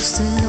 still